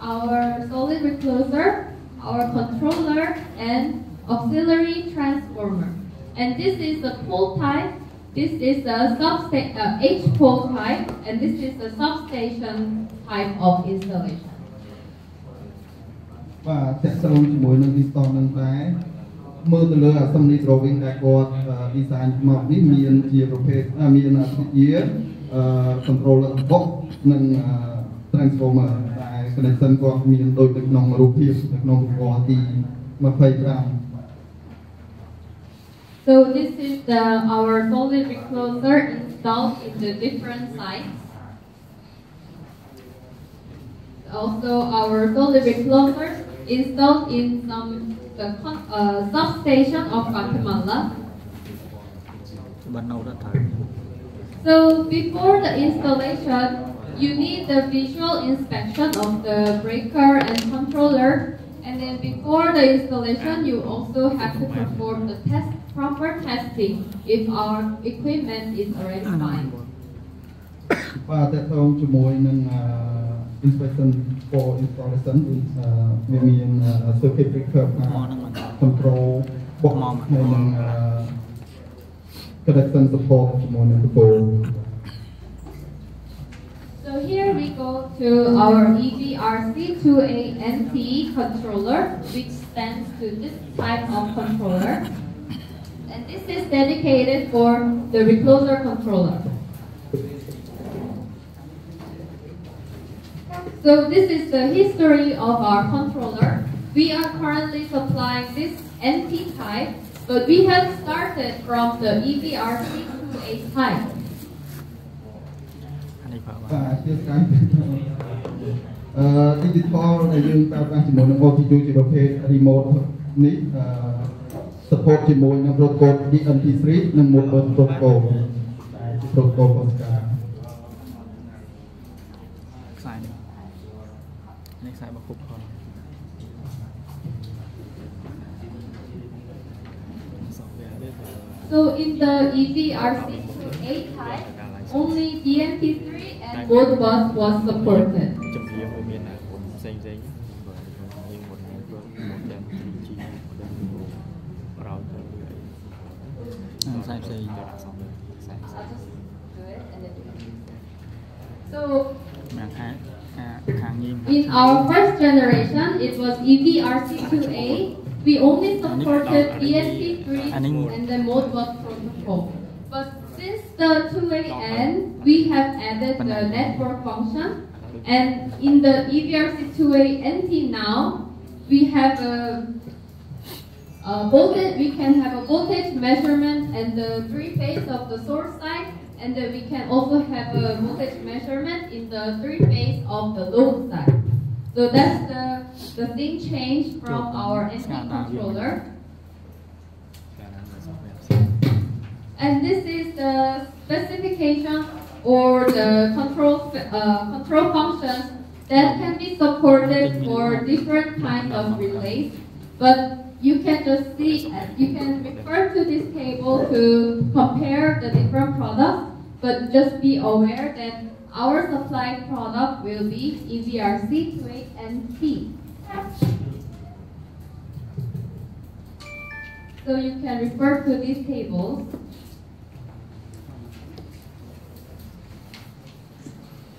our solid recloser, our controller, and auxiliary transformer. And this is the pole type. This is the substa- uh, H pole type, and this is the substation type of installation. បាទតកតងជាមួយនឹង install នឹងតែមើលទៅលើ assembly drawing ដែលគាត់ design មកនេះមានជាប្រភេទអ่าមានជា controller box និង transformer តែ connection គាត់មានដូចនៅក្នុងរូបភាពនៅក្នុងពណ៌ទី25 So this is the our solid recloser installed in the different sites. Also, our solid recloser installed in some the con- uh, substation of Guatemala. បានណូតទៅ So before the installation, you need the visual inspection of the breaker and controller. And then before the installation, you also have to perform the test, proper testing if our equipment is already fine. បាទតកតងជាមួយនឹង inspection for installation អឺវាមាន circuit breaker ថា control box ហើយនឹង connection support ជាមួយនឹង control So here we go to our E EVRC2ANT controller, which stands to this type of controller. And this is dedicated for the recloser controller. So this is the history of our controller. We are currently supplying this NT type, but we have started from the E EVRC2A type. អានេះប្រើបានបាទជាស្កាយអឺ digital ដែលយើងប្រើប្រាស់ជាមួយនឹង OTU ជាប្រភេទ remote នេះអឺ support ជាមួយនឹង protocol DNP3 និង Modbus protocol ដែលជា protocol របស់ស្កាយខ្សែនេះនេះខ្សែរបស់គុកផងសូហ្វវែរនេះ So in the E EVRC2A type, only DMP3 Bus was supported. So, in our first generation, it was EVRC2A. We only supported BSC3 and the mode was protocol. But since the 2AN, we have added the network function. And in the E EVRC2A NT now, we have a, a voltage, we can have a voltage measurement and the three phase of the source side. And then we can also have a voltage measurement in the three phase of the load side. So that's the, the thing changed from our NT controller. And this is the specification or the control uh, control functions that can be supported for different kinds of relays. But you can just see, you can refer to this table to compare the different products. But just be aware that our supplied product will be EVRC 28NT. So you can refer to these tables.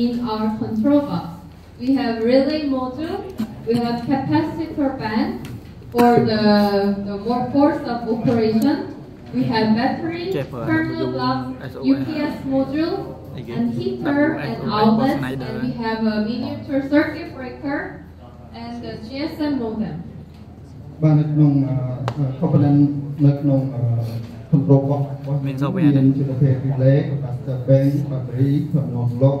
in our control box. We have relay module, we have capacitor bank for the, the more force of operation, we have battery, thermal block, UPS module, and heater and outlet, and we have a miniature circuit breaker and the GSM modem. អឺ control box របស់ មាន software មានជាប្រភេទ relay capacitor bank battery terminal lock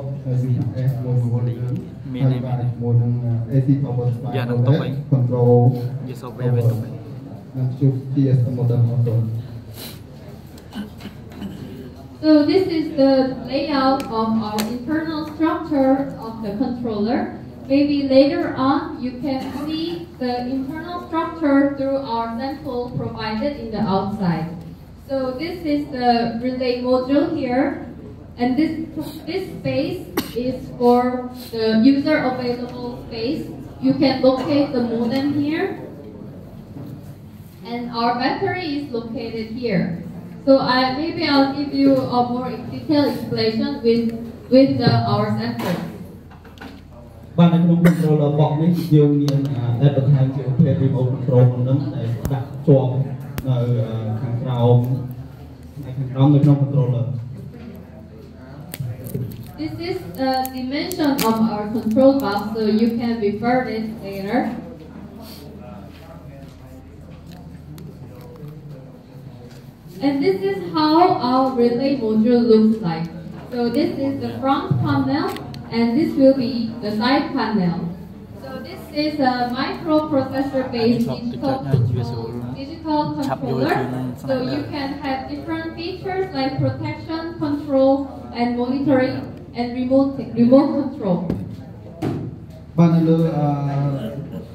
UPS មួយមួយយើង មាន ហើយ ទេ បាទ មានទេ ជាមួយនឹង AC power supply យកនឹងទុកអី control យក software វាទុកអី និងជួប TS model របស់ខ្លួន So this is the layout of our internal structure of the controller. Maybe later on you can see the internal structure through our sample provided in the outside. So this is the relay module here. And this, this space is for the user available space. You can locate the modem here. And our battery is located here. So I maybe I'll give you a more detailed explanation with with the, our sensor. បាទនៅក្នុង controller box នេះយើងមានដែលបន្ថែមជាប្រភេទ remote control ហ្នឹងដែលដាក់ជាប់ controller um, This is the dimension of our control box, so you can refer it later. And this is how our relay module looks like. So this is the front panel, and this will be the side panel. So this is a microprocessor-based digital control digital controller. So you can have different features like protection, control, and monitoring, and remote remote control. បាទនៅលើ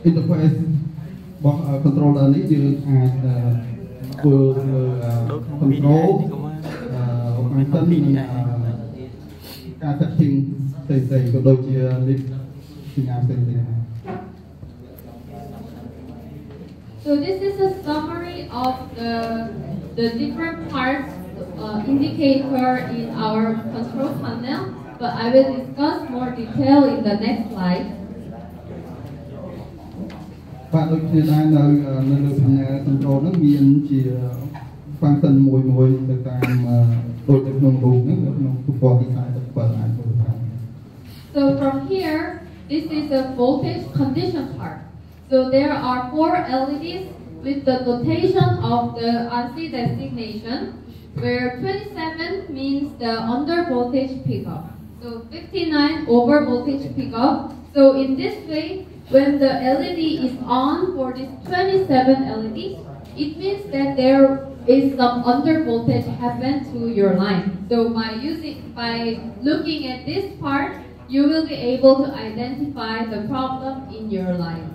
interface របស់ controller នេះយើងអាចធ្វើធ្វើ ដូចក្នុង control VDI នេះក៏បាន function និងការ setting ផ្សេងៗក៏ដូចជា list សញ្ញាផ្សេងៗដែរ So this is a summary of the the different parts uh, indicator in our control panel, but I will discuss more detail in the next slide. បាទដូចគ្នាដែរនៅនៅលើ panel control ហ្នឹងមានជា function មួយមួយទៅតាមដូចនៅក្នុងរូបហ្នឹងនៅក្នុងទូព័ត៌មាន47អាចមើលបាន So from here, this is a voltage condition part. so there are four LEDs with the notation of the ANSI designation, where 27 means the under voltage pickup. So 59 over voltage pickup. So in this way, when the LED is on for this 27 LEDs, it means that there is some under voltage happen to your line. So by using by looking at this part, you will be able to identify the problem in your line.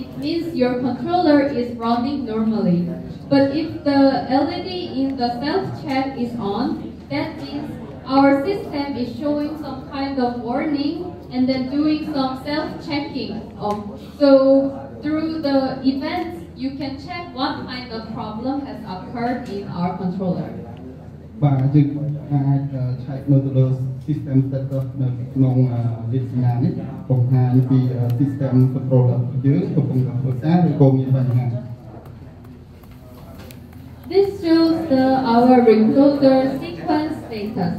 it means your controller is running normally. But if the LED in the self-check is on, that means our system is showing some kind of warning and then doing some self-checking. So through the events, you can check what kind of problem has occurred in our controller system system This shows the our recloser sequence status.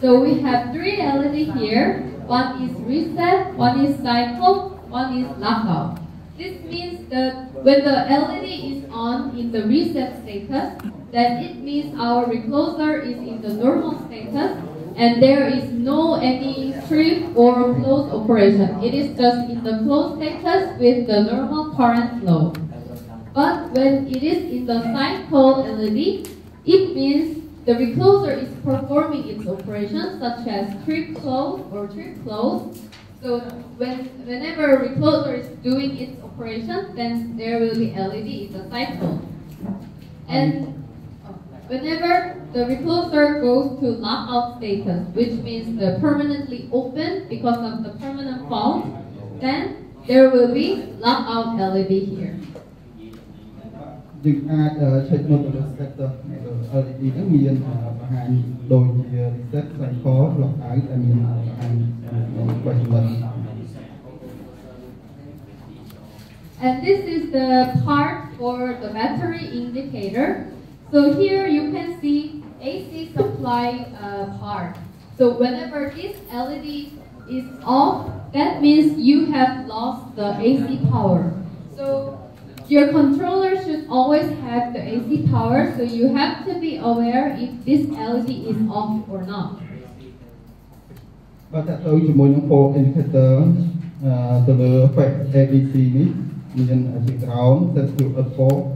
So we have three LED here. One is reset, one is cycle, one is lockout. This means that when the LED is on in the reset status, then it means our recloser is in the normal status and there is no any trip or close operation. It is just in the closed status with the normal current flow. But when it is in the cycle LED, it means the recloser is performing its operations such as trip close or trip close. So when whenever recloser is doing its operation, then there will be LED in the cycle. And whenever the recloser goes to lockout status, which means the permanently open because of the permanent fault, then there will be lockout LED here. យើងអាចឆែកមើលទៅលើ status នៃ LED ហ្នឹងមានបង្ហាញដូចជា reset cycle lock out ដែលមានបង្ហាញក្នុង question And this is the part for the battery indicator. So here you can see AC supply uh, part. So whenever this LED is off, that means you have lost the AC power. So your controller should always have the AC power, so you have to be aware if this LED is off or not. បាទតើទៅជាមួយនឹង port indicator the flash LED នេះមានជាក្រោមទៅជួប F4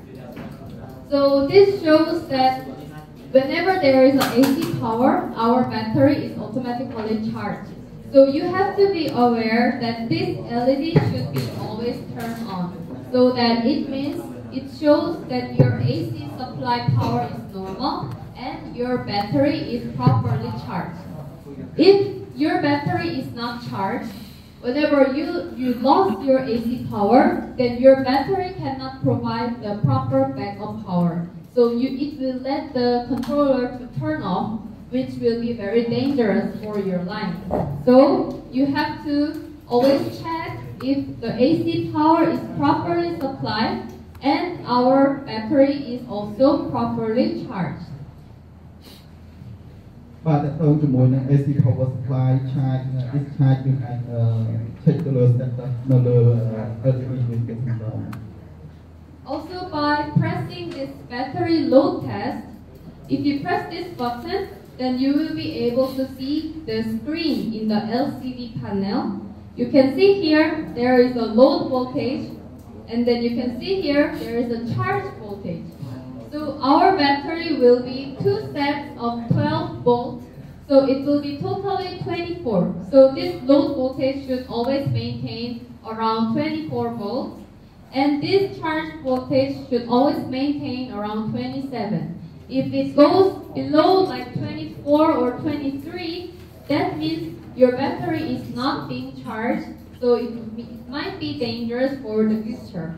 So this shows that whenever there is an AC power, our battery is automatically charged. So you have to be aware that this LED should be always turned on. So that it means it shows that your AC supply power is normal and your battery is properly charged. If your battery is not charged, whenever you, you lost your AC power, then your battery cannot provide the proper backup power. So you, it will let the controller to turn off, which will be very dangerous for your line. So you have to always check if the AC power is properly supplied and our battery is also properly charged. បាទតើទៅជាមួយនឹង AC power supply charge discharge យើងអាច check ទៅលើ status នៅលើ LED នេះគេសម្រាប់ Also by pressing this battery load test, if you press this button, then you will be able to see the screen in the LCD panel. You can see here there is a load voltage and then you can see here there is a charge voltage. So our battery will be two sets of 12 volts. So it will be totally 24. So this load voltage should always maintain around 24 volts. And this charge voltage should always maintain around 27. If it goes below like 24 or 23, that means your battery is not being charged, so it, might be dangerous for the future.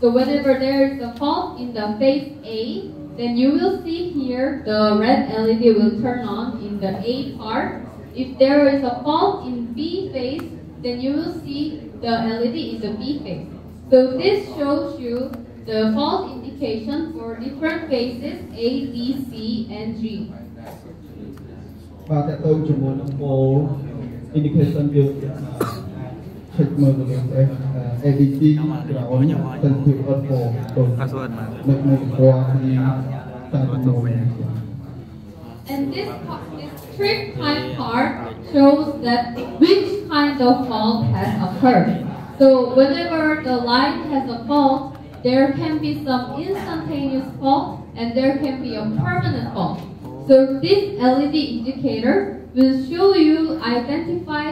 So whenever there is a fault in the phase A, then you will see here the red LED will turn on in the A part. If there is a fault in B phase, then you will see the LED in the B phase. So this shows you the fault indication for different phases A, B, C, and G. Và tại tôi chỉ muốn indication việc check mode của. យើង check មើលទៅលើ ABC ground sensitive earth for ទៅនៅក្នុងពណ៌ពីតាមនោះ And this, part, this trip time part shows that which kind of fault has occurred. So whenever the line has a fault, there can be some instantaneous fault and there can be a permanent fault. So this LED indicator will show you identify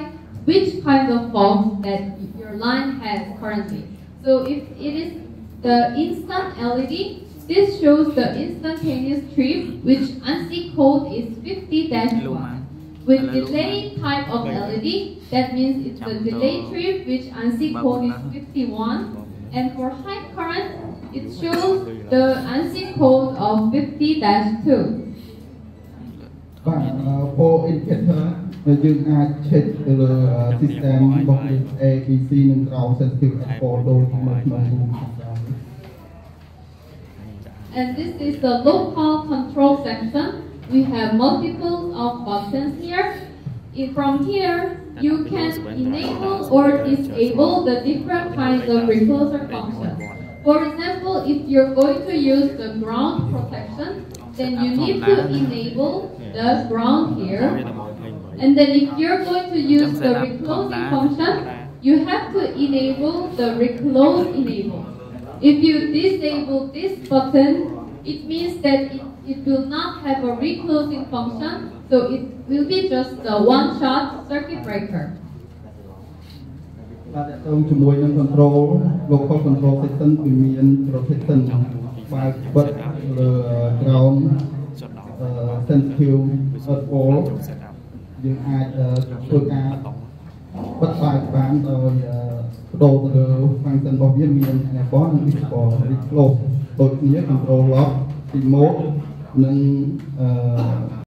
which kind of fault that your line has currently. So if it is the instant LED, this shows the instantaneous trip, which ANSI code is 50-1. With delay type of LED, that means it's the delay trip, which ANSI code is 51. And for high current, it shows the ANSI code of 50-2. បាទ uh, for indicator uh, យើងអាច check ទៅលើ system របស់ ABC និង ground sensitive for ដូចនៅក្នុង room ខាងក្រោមនេះ And this is the local control section. We have multiples of buttons here. In- From here, you can enable or disable the different kinds of recloser functions. For example, if you're going to use the ground protection, then you need to enable the ground វា here. តែមក28 And then if you're going to use the reclosing function, you have to enable the reclose enable. If you disable this button, it means that it, it will not have a reclosing function, so it will be just the one-shot circuit breaker. បាទតកតងជាមួយនឹង control local control system គឺមាន protection បើកបិទលើ ground ចុះដល់ អឺ sensitive at all ចូល set up យើងអាចអឺធ្វើការបតងបិទបើកបានដោយអឺបដូរទៅលើ function របស់វាមាន enable និង disable reclose ដូចគ្នា control lock remote និងអឺ